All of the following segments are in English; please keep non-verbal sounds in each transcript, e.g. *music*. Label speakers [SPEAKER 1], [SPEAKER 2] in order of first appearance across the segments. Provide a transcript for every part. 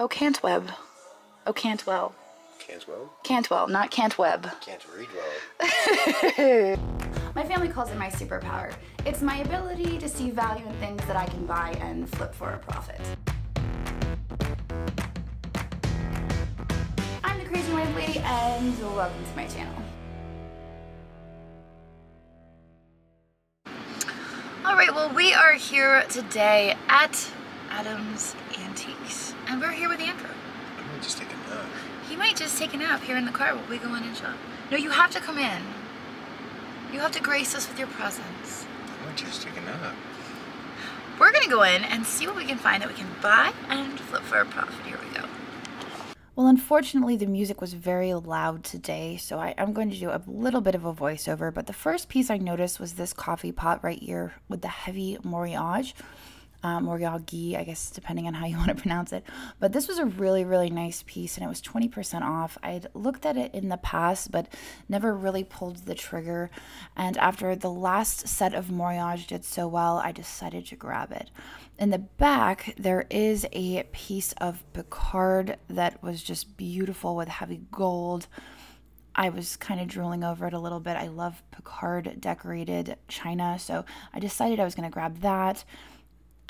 [SPEAKER 1] Oh, Cantweb. Oh, Cantwell.
[SPEAKER 2] Cantwell?
[SPEAKER 1] Cantwell, not Cantweb.
[SPEAKER 2] Can't read well. *laughs*
[SPEAKER 1] My family calls it my superpower. It's my ability to see value in things that I can buy and flip for a profit. I'm the Crazy Wife Lady, and welcome to my channel. All right, well, we are here today at Adams Antiques, and we're here with Andrew.
[SPEAKER 2] I might just take a nap.
[SPEAKER 1] He might just take a nap here in the car while we go in and shop. No, you have to come in. You have to grace us with your presence.
[SPEAKER 2] I might just take a nap.
[SPEAKER 1] We're gonna go in and see what we can find that we can buy and flip for a profit. Here we go. Well, unfortunately, the music was very loud today, so I, am going to do a little bit of a voiceover. But the first piece I noticed was this coffee pot right here with the heavy moriage um, Moriagi, I guess, depending on how you *laughs* want to pronounce it. But this was a really, really nice piece, and it was 20% off. I'd looked at it in the past, but never really pulled the trigger. And after the last set of Moriage did so well, I decided to grab it. In the back, there is a piece of Pickard that was just beautiful with heavy gold. I was kind of drooling over it a little bit. I love Pickard decorated china, so I decided I was going to grab that.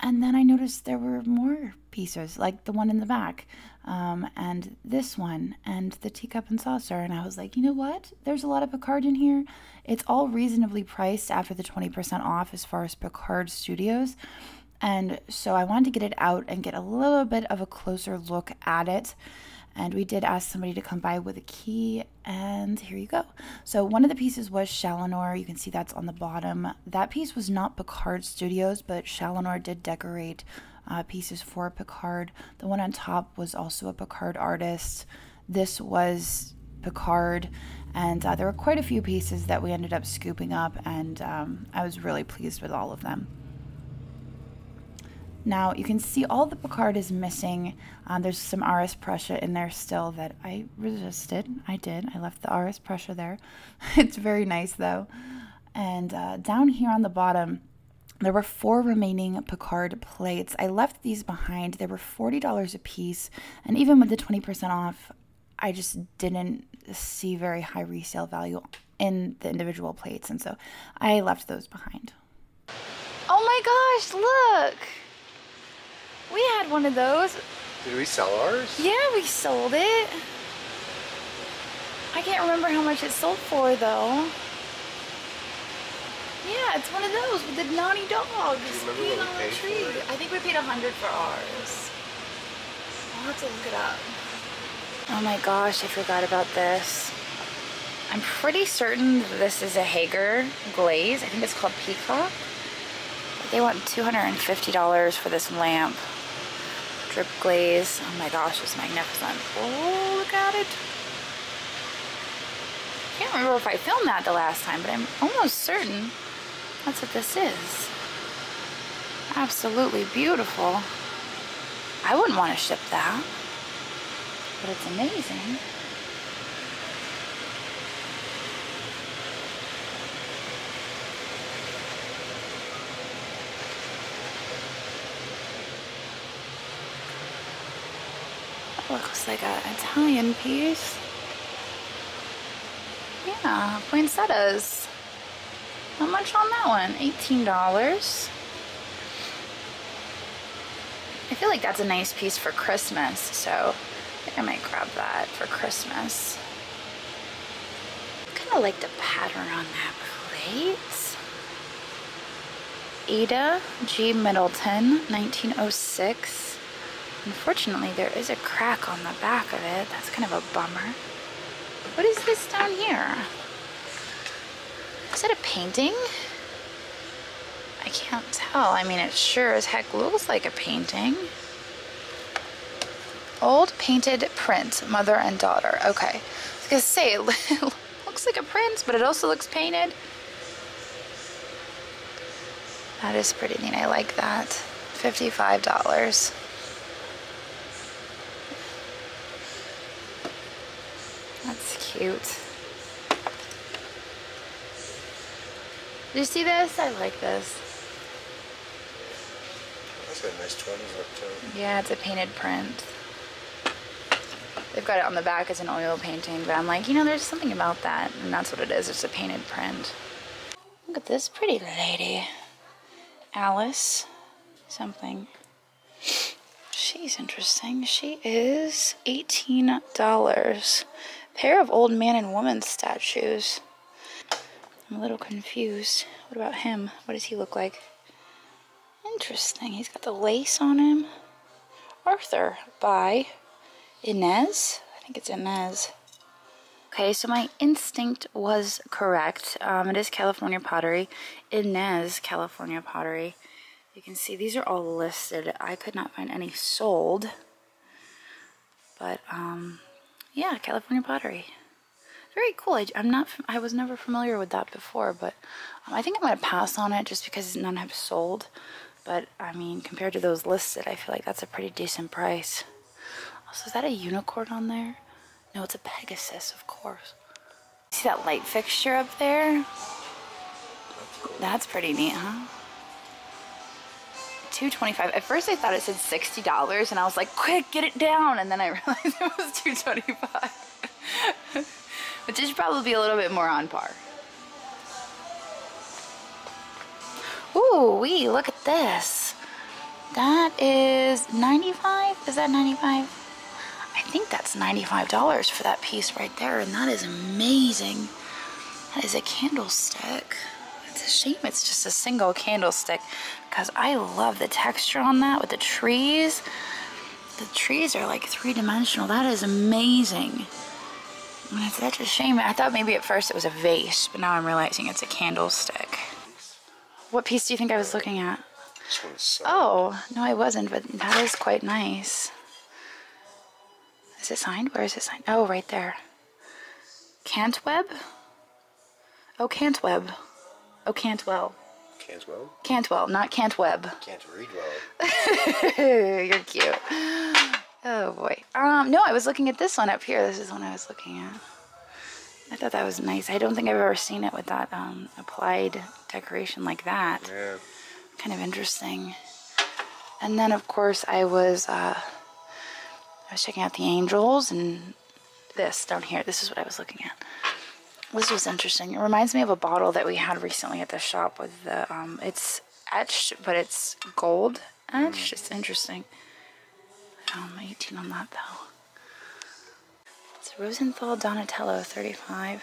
[SPEAKER 1] And then I noticed there were more pieces, like the one in the back, um, and this one, and the teacup and saucer. And I was like, you know what? There's a lot of Pickard in here. It's all reasonably priced after the 20% off as far as Pickard Studios. And so I wanted to get it out and get a little bit of a closer look at it and we did ask somebody to come by with a key and here you go. So one of the pieces was Challinor you can see that's on the bottom. That piece was not Pickard Studios but Challinor did decorate uh, pieces for Pickard. The one on top was also a Pickard artist. This was Pickard and uh, there were quite a few pieces that we ended up scooping up and um, I was really pleased with all of them now you can see all the Pickard is missing. Um, there's some RS Prussia in there still that I resisted. I did. I left the RS Prussia there. *laughs* it's very nice though. And uh, down here on the bottom, there were four remaining Pickard plates. I left these behind. They were $40 a piece. And even with the 20% off, I just didn't see very high resale value in the individual plates. And so I left those behind. Oh my gosh, look! We had one of those.
[SPEAKER 2] Did we sell ours?
[SPEAKER 1] Yeah, we sold it. I can't remember how much it sold for though. Yeah, it's one of those with the naughty dogs being on the tree. I think we paid a hundred for ours. I'll have to look it up. Oh my gosh, I forgot about this. I'm pretty certain this is a Haeger glaze. I think it's called Peacock. They want $250 for this lamp glaze. Oh my gosh, it's magnificent. Oh, look at it. I can't remember if I filmed that the last time, but I'm almost certain that's what this is. Absolutely beautiful. I wouldn't want to ship that, but it's amazing. Looks like an Italian piece. Yeah, poinsettias. How much on that one? $18. I feel like that's a nice piece for Christmas, so I think I might grab that for Christmas. I kind of like the pattern on that plate. Ada G. Middleton, 1906. Unfortunately, there is a crack on the back of it. That's kind of a bummer. What is this down here? Is that a painting? I can't tell. I mean, it sure as heck looks like a painting. Old painted print, mother and daughter. Okay. I was gonna say, *laughs* it looks like a print, but it also looks painted. That is pretty neat. I like that. $55. That's cute. Did you see this? I like this.
[SPEAKER 2] That's got a nice 20s look to it.
[SPEAKER 1] Yeah, it's a painted print. They've got it on the back as an oil painting, but I'm like, you know, there's something about that, and that's what it is. It's a painted print. Look at this pretty lady. Alice something. She's interesting. She is $18. Pair of old man and woman statues. I'm a little confused. What about him? What does he look like? Interesting. He's got the lace on him. Arthur by Inez. I think it's Inez. Okay, so my instinct was correct. Um, it is California pottery. Inez California pottery. You can see these are all listed. I could not find any sold. But, um, yeah, California pottery. Very cool. I, am not, I was never familiar with that before, but um, I think I'm to pass on it just because none have sold. But, I mean, compared to those listed, I feel like that's a pretty decent price. Also, is that a unicorn on there? No, it's a Pegasus, of course. See that light fixture up there? That's pretty neat, huh? 225 At first I thought it said $60 and I was like, quick, get it down. And then I *laughs* realized it was 225 *laughs* Which is probably a little bit more on par. Ooh, wee, look at this. That is 95 Is that 95 I think that's $95 for that piece right there. And that is amazing. That is a candlestick. It's a shame it's just a single candlestick because I love the texture on that with the trees. The trees are like three-dimensional. That is amazing. And it's such a shame. I thought maybe at first it was a vase, but now I'm realizing it's a candlestick. What piece do you think I was looking at? Oh, no I wasn't, but that is quite nice. Is it signed? Where is it signed? Oh, right there. Cantweb? Oh, Cantweb. Oh, Cantwell.
[SPEAKER 2] Cantwell?
[SPEAKER 1] Cantwell, not Cantweb.
[SPEAKER 2] Can't read well. *laughs*
[SPEAKER 1] You're cute. Oh boy. Um, no, I was looking at this one up here. This is one I was looking at. I thought that was nice. I don't think I've ever seen it with that um, applied decoration like that.
[SPEAKER 2] Yeah.
[SPEAKER 1] Kind of interesting. And then, of course, I was uh, I was checking out the angels and this down here. This is what I was looking at. This was interesting. It reminds me of a bottle that we had recently at the shop with the, um, it's etched, but it's gold etched. It's interesting. Um, 18 on that though. It's Rosenthal Donatello 35.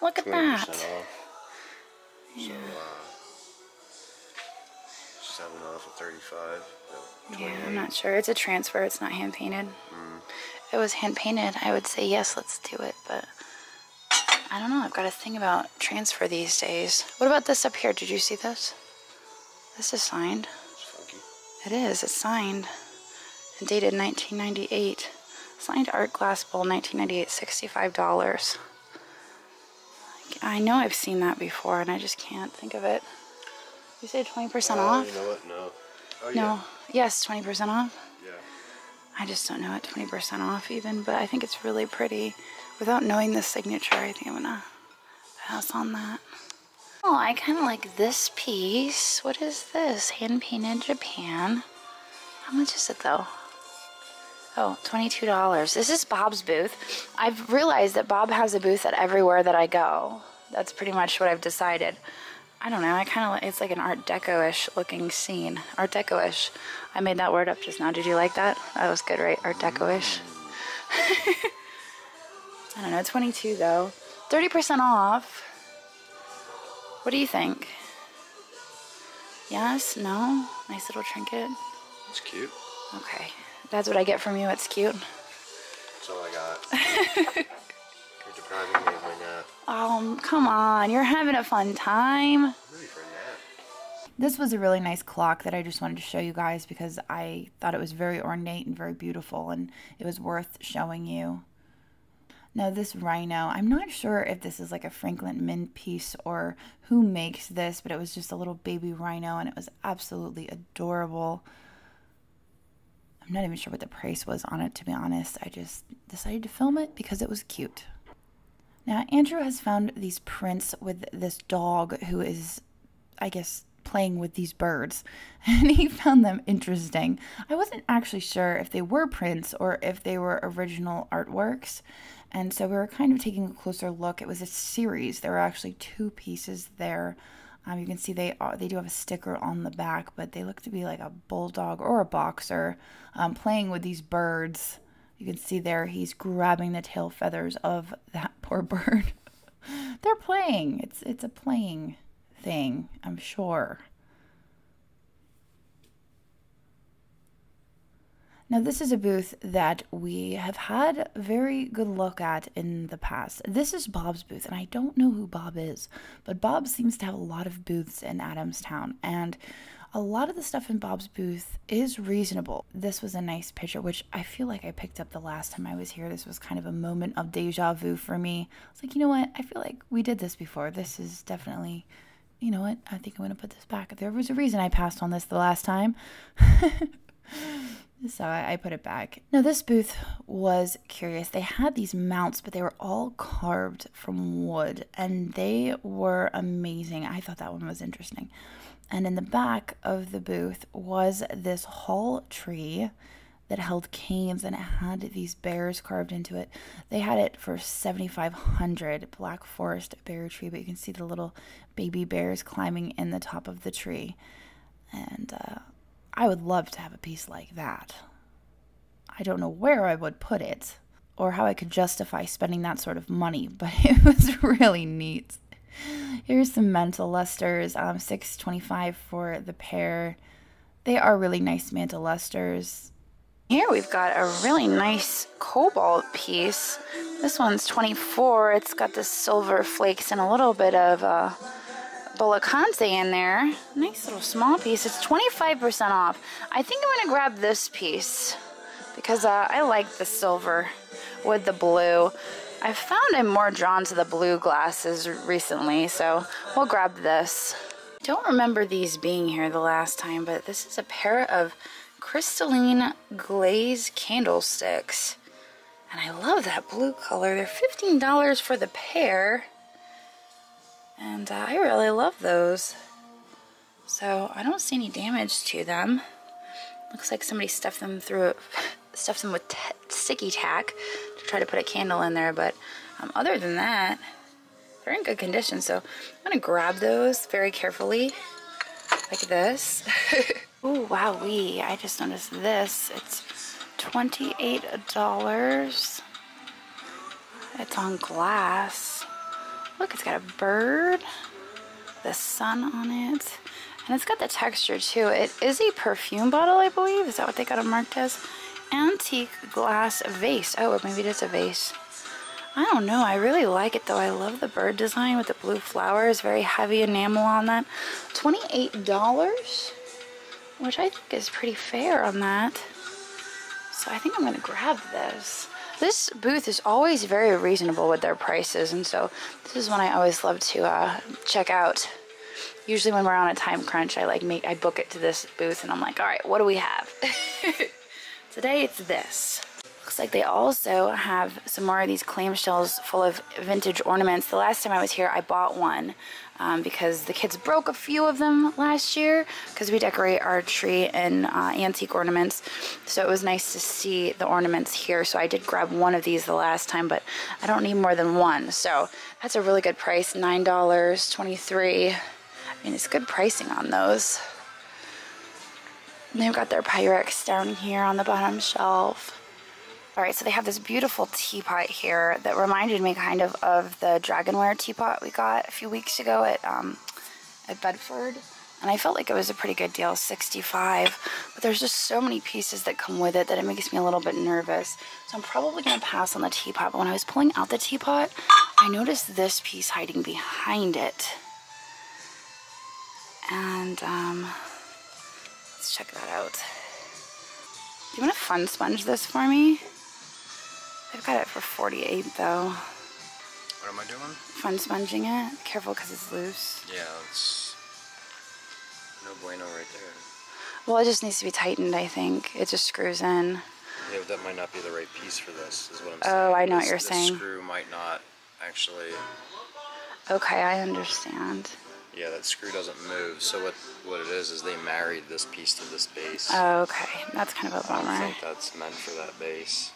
[SPEAKER 1] Look at that.
[SPEAKER 2] Off. Yeah. So, uh, 7 off at 35.
[SPEAKER 1] yeah, I'm not sure. It's a transfer. It's not hand painted. Mm. If it was hand painted, I would say yes, let's do it, but I don't know. I've got a thing about transfer these days. What about this up here? Did you see this? This is signed. It is. It's signed. And dated 1998. Signed Art Glass Bowl 1998, $65. I know I've seen that before and I just can't think of it. You say 20% uh, off?
[SPEAKER 2] You know what? No.
[SPEAKER 1] Oh, no. Yeah. Yes, 20% off?
[SPEAKER 2] Yeah.
[SPEAKER 1] I just don't know it 20% off even, but I think it's really pretty. Without knowing the signature, I think I'm gonna pass on that. Oh, I kind of like this piece. What is this? Hand painted Japan. How much is it though? Oh, $22. This is Bob's booth. I've realized that Bob has a booth at everywhere that I go. That's pretty much what I've decided. I don't know, I kind of, it's like an Art Deco-ish looking scene. Art Deco-ish. I made that word up just now. Did you like that? That was good, right? Art Deco-ish. *laughs* I don't know, 22 though. 30% off. What do you think? Yes? No? Nice little trinket?
[SPEAKER 2] It's cute.
[SPEAKER 1] Okay. That's what I get from you. It's cute.
[SPEAKER 2] That's all I got. *laughs* You're depriving me of my nap.
[SPEAKER 1] Oh, come on. You're having a fun time. This was a really nice clock that I just wanted to show you guys because I thought it was very ornate and very beautiful and it was worth showing you. Now this rhino, I'm not sure if this is like a Franklin Mint piece or who makes this, but it was just a little baby rhino and it was absolutely adorable. I'm not even sure what the price was on it, to be honest. I just decided to film it because it was cute. Now, Andrew has found these prints with this dog who is, I guess, playing with these birds, *laughs* and he found them interesting. I wasn't actually sure if they were prints or if they were original artworks. And so we were kind of taking a closer look. It was a series. There were actually two pieces there. Um, you can see they are, they do have a sticker on the back, but they look to be like a bulldog or a boxer um, playing with these birds. You can see there he's grabbing the tail feathers of that *laughs* poor bird. *laughs* They're playing. It's it's a playing thing, I'm sure. Now, this is a booth that we have had very good look at in the past. This is Bob's booth, and I don't know who Bob is, but Bob seems to have a lot of booths in Adamstown, and a lot of the stuff in Bob's booth is reasonable. This was a nice picture, which I feel like I picked up the last time I was here. This was kind of a moment of deja vu for me. It's like, you know what? I feel like we did this before. This is definitely, you know what? I think I'm going to put this back. There was a reason I passed on this the last time. *laughs* So I, I, put it back. Now, this booth was curious. They had these mounts, but they were all carved from wood and they were amazing. I thought that one was interesting. And in the back of the booth was this hall tree that held canes and it had these bears carved into it. They had it for 7500 Black Forest bear tree, but you can see the little baby bears climbing in the top of the tree. And uh, I would love to have a piece like that. I don't know where I would put it or how I could justify spending that sort of money, *laughs* but it was really neat. Here's some mantel lusters, um, 625 for the pair. They are really nice mantel lusters. Here we've got a really nice cobalt piece. This one's 24. It's got the silver flakes and a little bit of uh, Bolacante in there. Nice little small piece. It's 25% off. I think I'm going to grab this piece because uh, I like the silver with the blue. I found I'm more drawn to the blue glasses recently, so we'll grab this. Don't remember these being here the last time, but this is a pair of crystalline glaze candlesticks. And I love that blue color. They're $15 for the pair. And uh, I really love those. So I don't see any damage to them. Looks like somebody stuffed them through, *laughs* stuffed them with sticky tack to try to put a candle in there. But um, other than that, they're in good condition. So I'm gonna grab those very carefully, like this. *laughs* Ooh, wow, we! I just noticed this. It's $28. It's on glass. Look, it's got a bird, the sun on it, and it's got the texture too. It is a perfume bottle, I believe. Is that what they got it marked as? Antique glass vase. Oh, maybe it is a vase. I don't know. I really like it though. I love the bird design with the blue flowers. Very heavy enamel on that. $28, which I think is pretty fair on that. So I think I'm going to grab this. This booth is always very reasonable with their prices, and so this is one I always love to uh, check out. Usually when we're on a time crunch, I like make I book it to this booth, and I'm like, all right, what do we have? *laughs* Today it's this. Looks like they also have some more of these clamshells full of vintage ornaments. The last time I was here, I bought one um, because the kids broke a few of them last year because we decorate our tree in uh, antique ornaments. So it was nice to see the ornaments here. So I did grab one of these the last time, but I don't need more than one. So that's a really good price, $9, 23 I mean, it's good pricing on those. And they've got their Pyrex down here on the bottom shelf. All right, so they have this beautiful teapot here that reminded me kind of of the Dragonware teapot we got a few weeks ago at um, at Bedford. And I felt like it was a pretty good deal, 65 But there's just so many pieces that come with it that it makes me a little bit nervous. So I'm probably going to pass on the teapot. But when I was pulling out the teapot, I noticed this piece hiding behind it. And um, let's check that out. Do you want to fun sponge this for me? I've got it for 48 though.
[SPEAKER 2] What am I doing?
[SPEAKER 1] Fun sponging it. Careful because it's loose.
[SPEAKER 2] Yeah, it's no bueno right there.
[SPEAKER 1] Well, it just needs to be tightened, I think. It just screws in.
[SPEAKER 2] Yeah, but that might not be the right piece for this, is what I'm oh,
[SPEAKER 1] saying. Oh, I know this, what you're
[SPEAKER 2] the
[SPEAKER 1] saying.
[SPEAKER 2] screw might not actually...
[SPEAKER 1] Okay, I understand.
[SPEAKER 2] Yeah, that screw doesn't move. So what what it is is they married this piece to this base.
[SPEAKER 1] Oh, okay. That's kind of a bummer.
[SPEAKER 2] I think that's meant for that base.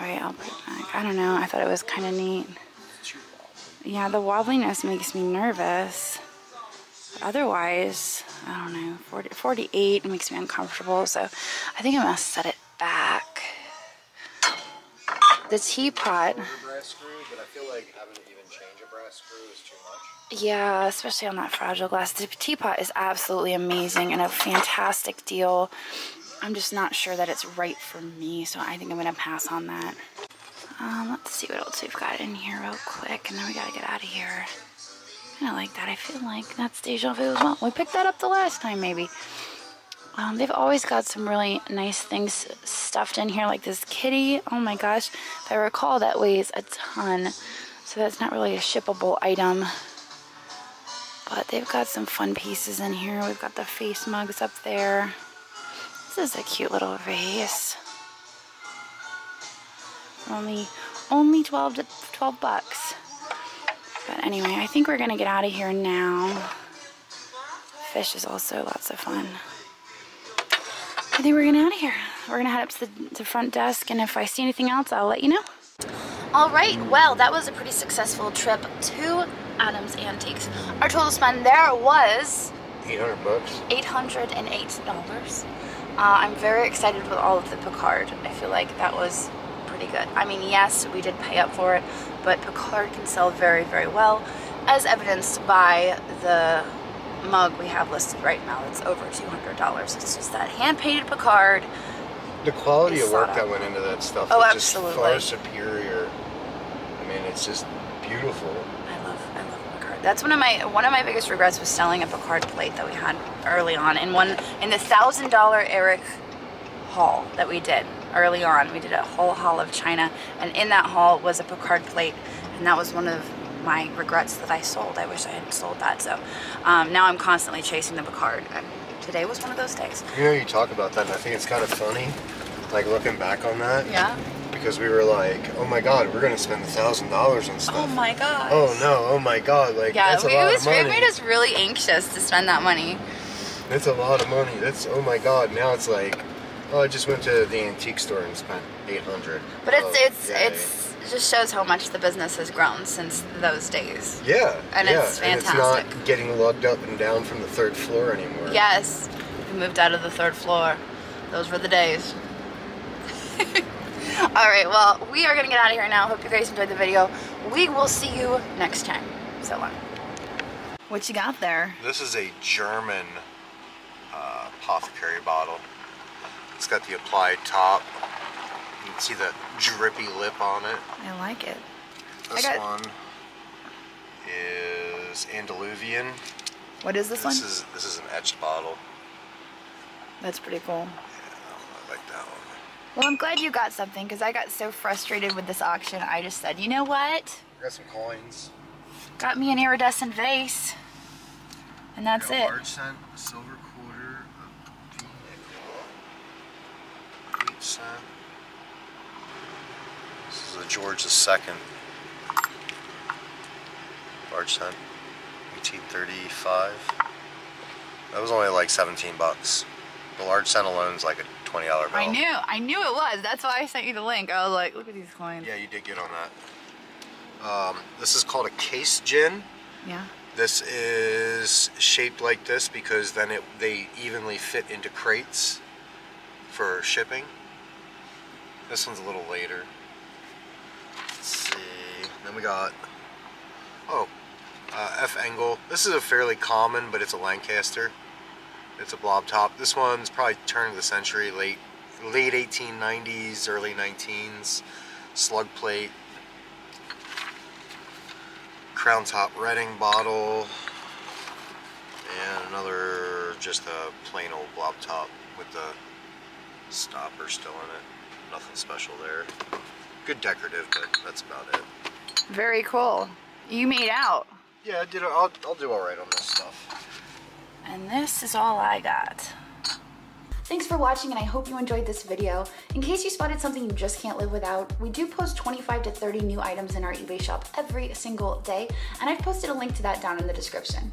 [SPEAKER 1] All right, I'll put it back. I don't know. I thought it was kind of neat. Yeah, the wobbliness makes me nervous. Otherwise, I don't know. 40, 48 makes me uncomfortable, so I think I'm gonna set it back. The teapot,
[SPEAKER 2] brass screw, but I feel like having to even change a brass screw is too much.
[SPEAKER 1] yeah, especially on that fragile glass. The teapot is absolutely amazing and a fantastic deal. I'm just not sure that it's right for me, so I think I'm gonna pass on that. Um, let's see what else we've got in here real quick, and then we gotta get out of here. Of like that. I feel like that's deja vu as well. We picked that up the last time, maybe. Um, they've always got some really nice things stuffed in here, like this kitty. Oh my gosh, if I recall, that weighs a ton, so that's not really a shippable item. But they've got some fun pieces in here. We've got the face mugs up there. This is a cute little vase. Only, only 12 to 12 bucks. But anyway, I think we're gonna get out of here now. Fish is also lots of fun. I think we're gonna out of here. We're gonna head up to the, to front desk, and if I see anything else, I'll let you know. All right, well, that was a pretty successful trip to Adams Antiques. Our total spend there was
[SPEAKER 2] 800 bucks.
[SPEAKER 1] $808. Uh, I'm very excited with all of the Pickard. I feel like that was pretty good. I mean, yes, we did pay up for it, but Pickard can sell very, very well, as evidenced by the mug we have listed right now. It's over $200. It's just that hand-painted Pickard.
[SPEAKER 2] The quality of work that went into that stuff
[SPEAKER 1] Oh,
[SPEAKER 2] is just
[SPEAKER 1] absolutely.
[SPEAKER 2] far superior. I mean, it's just beautiful.
[SPEAKER 1] I love, I love Pickard. That's one of my one of my biggest regrets was selling a Pickard plate that we had early on in one in the thousand dollar Eric haul that we did early on. We did a whole haul of China, and in that haul was a Pickard plate, and that was one of my regrets that I sold. I wish I had sold that. So um, now I'm constantly chasing the Pickard, and today was one of those days.
[SPEAKER 2] You know, you talk about that, and I think it's kind of funny, like looking back on that,
[SPEAKER 1] Yeah.
[SPEAKER 2] because we were like, oh my god, we're gonna spend a thousand dollars on stuff.
[SPEAKER 1] Oh my god.
[SPEAKER 2] Oh no, oh my god, like
[SPEAKER 1] Yeah,
[SPEAKER 2] that's a
[SPEAKER 1] we,
[SPEAKER 2] lot
[SPEAKER 1] it was
[SPEAKER 2] of money.
[SPEAKER 1] it made us really anxious to spend that money.
[SPEAKER 2] That's a lot of money. That's oh my god. Now it's like, oh, I just went to the antique store and spent eight hundred.
[SPEAKER 1] But it's oh, it's it's it just shows how much the business has grown since those days.
[SPEAKER 2] yeah,
[SPEAKER 1] and
[SPEAKER 2] yeah.
[SPEAKER 1] it's
[SPEAKER 2] And it's
[SPEAKER 1] fantastic.
[SPEAKER 2] not getting lugged up and down from the third floor anymore.
[SPEAKER 1] Yes, we moved out of the third floor. Those were the days. *laughs* All right, well, we are gonna get out of here now. Hope you guys enjoyed the video. We will see you next time. So long. What you got there?
[SPEAKER 2] This is a German apothecary bottle. It's got the applied top. You can see the drippy lip on it.
[SPEAKER 1] I like it.
[SPEAKER 2] This
[SPEAKER 1] got-
[SPEAKER 2] one is Andaluvian.
[SPEAKER 1] What is this,
[SPEAKER 2] This
[SPEAKER 1] one?
[SPEAKER 2] is this is an etched bottle.
[SPEAKER 1] That's pretty cool.
[SPEAKER 2] Yeah, I like that one.
[SPEAKER 1] Well, I'm glad you got something because I got so frustrated with this auction. I just said, you know what?
[SPEAKER 2] I got some coins.
[SPEAKER 1] Got me an iridescent vase. And that's it.
[SPEAKER 2] Large cent, silver This is a George II. Large cent, 1835. That was only like 17 bucks. The large cent alone is like a $20 bill.
[SPEAKER 1] I knew, I knew it was. That's why I sent you the link. I was like, look at these coins.
[SPEAKER 2] Yeah, you did get on that. Um, this is called a case gin.
[SPEAKER 1] Yeah.
[SPEAKER 2] This is shaped like this because then it they evenly fit into crates for shipping. This one's a little later. Let's see. Then we got oh uh, F Engel. This is a fairly common, but it's a Lancaster. It's a blob top. This one's probably turn of the century, late late 1890s, early 19s. Slug plate crown top Reading bottle and another just a plain old blob top with the stopper still in it nothing special there good decorative but that's about it
[SPEAKER 1] Very cool. You made out.
[SPEAKER 2] yeah I did I'll, I'll do all right on this stuff
[SPEAKER 1] And this is all I got. Thanks for watching and I hope you enjoyed this video. In case you spotted something you just can't live without, we do post 25 to 30 new items in our eBay shop every single day, and I've posted a link to that down in the description.